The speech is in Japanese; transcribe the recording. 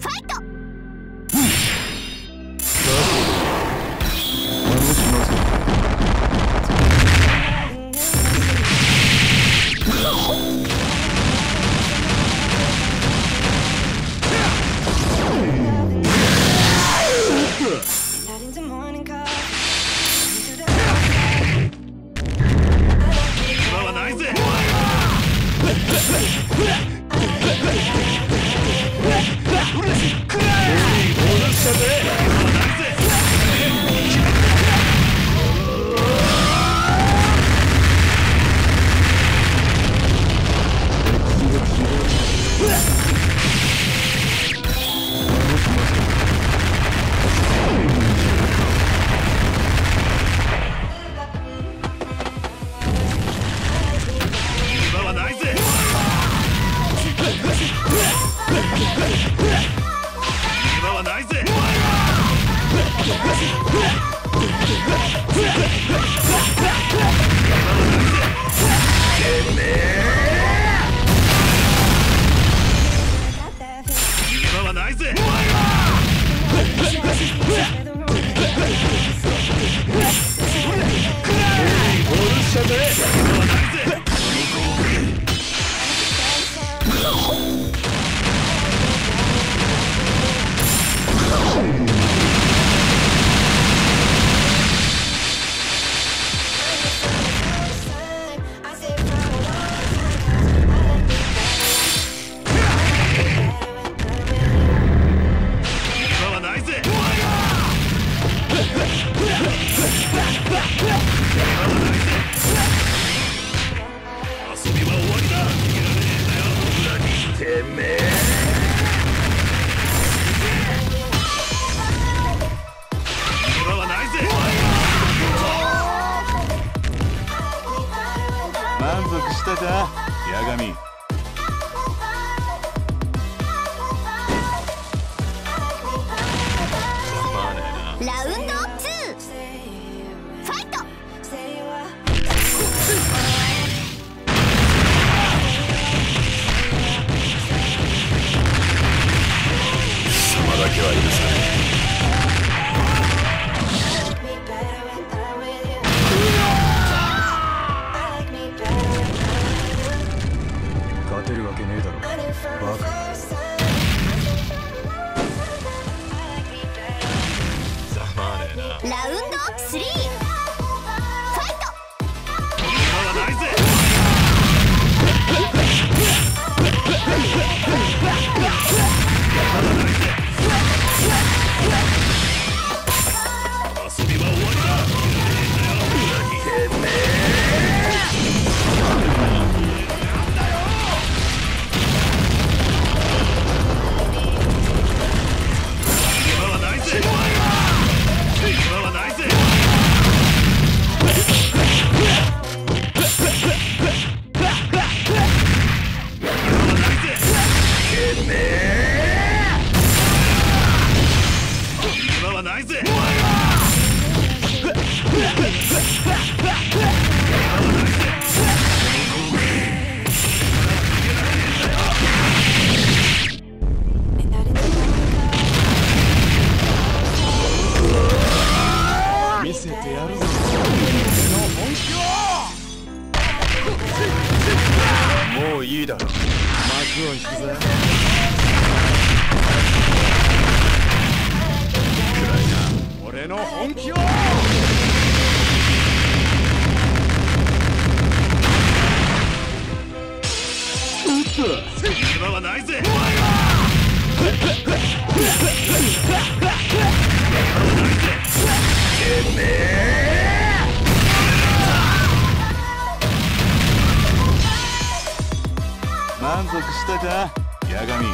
ファイト来ぜ足したか？八神ラウンドラウンド3見せてやるぞもういいだろ。幕を引くぜ暗いな。俺の本気を今はないぜお前は。満足したか？八神